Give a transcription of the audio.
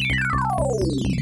Oh!